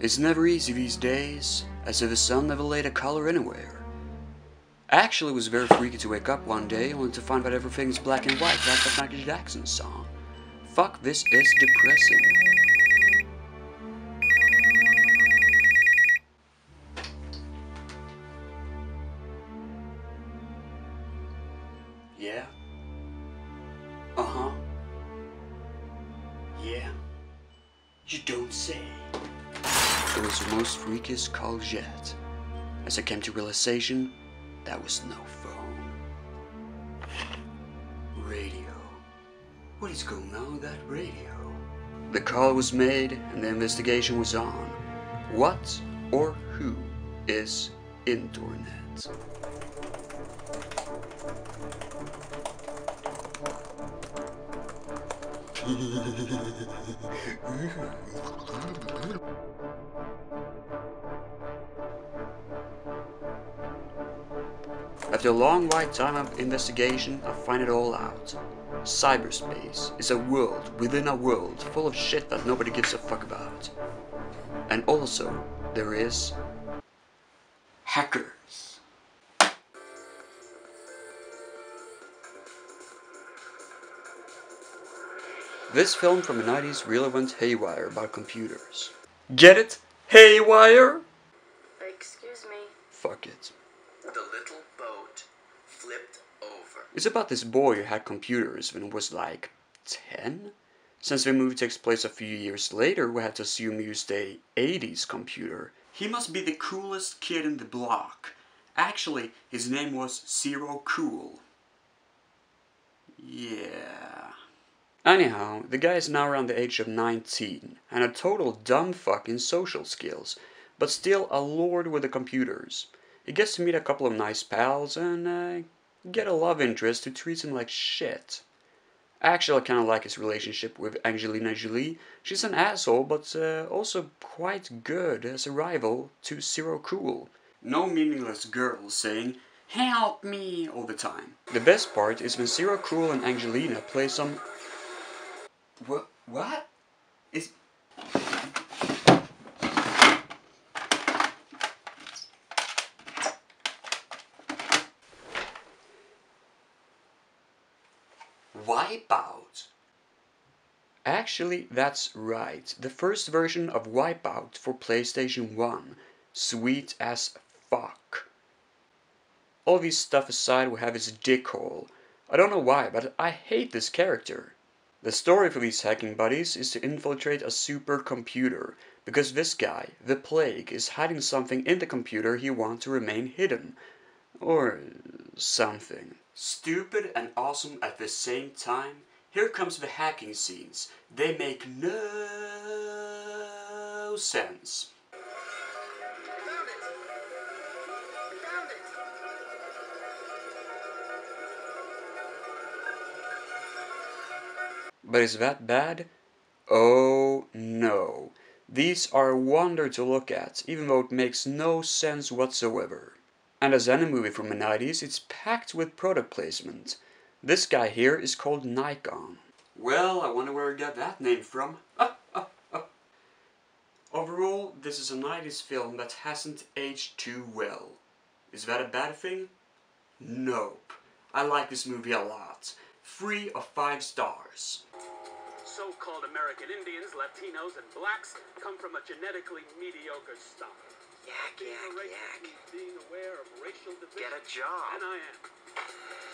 It's never easy these days, as if the sun never laid a color anywhere. Actually, it was very freaky to wake up one day only to find that everything's black and white like that Michael Jackson song. Fuck, this is depressing. Yeah? Uh-huh. Yeah? You don't say. It was the most freakiest call yet, as I came to realization that was no phone. Radio. What is going on with that radio? The call was made and the investigation was on. What or who is internet? After a long white time of investigation, I find it all out. Cyberspace is a world within a world full of shit that nobody gives a fuck about. And also, there is hackers. This film from the 90s really went haywire about computers. Get it? Haywire? Excuse me. Fuck it. The little boat flipped over. It's about this boy who had computers when he was like 10. Since the movie takes place a few years later, we had to assume he used a 80s computer. He must be the coolest kid in the block. Actually, his name was Zero Cool. Anyhow, the guy is now around the age of 19 and a total dumb fuck in social skills, but still a lord with the computers. He gets to meet a couple of nice pals and uh, get a love interest who treats him like shit. Actually, I kind of like his relationship with Angelina Jolie. She's an asshole, but uh, also quite good as a rival to Zero Cool. No meaningless girl saying, Help me all the time. The best part is when Zero Cool and Angelina play some. What? What? Is. Wipeout. Actually, that's right. The first version of Wipeout for PlayStation 1. Sweet as fuck. All this stuff aside, we have his dickhole. I don't know why, but I hate this character. The story for these hacking buddies is to infiltrate a supercomputer, because this guy, the Plague, is hiding something in the computer he wants to remain hidden. Or something. Stupid and awesome at the same time. Here comes the hacking scenes. They make no sense. But is that bad? Oh no. These are a wonder to look at, even though it makes no sense whatsoever. And as any movie from the 90s, it's packed with product placement. This guy here is called Nikon. Well, I wonder where he got that name from. Overall, this is a 90s film that hasn't aged too well. Is that a bad thing? Nope. I like this movie a lot. Three of five stars. So-called American Indians, Latinos, and blacks come from a genetically mediocre stock. Yak, yak, yak. being aware of racial division. Get a job. And I am.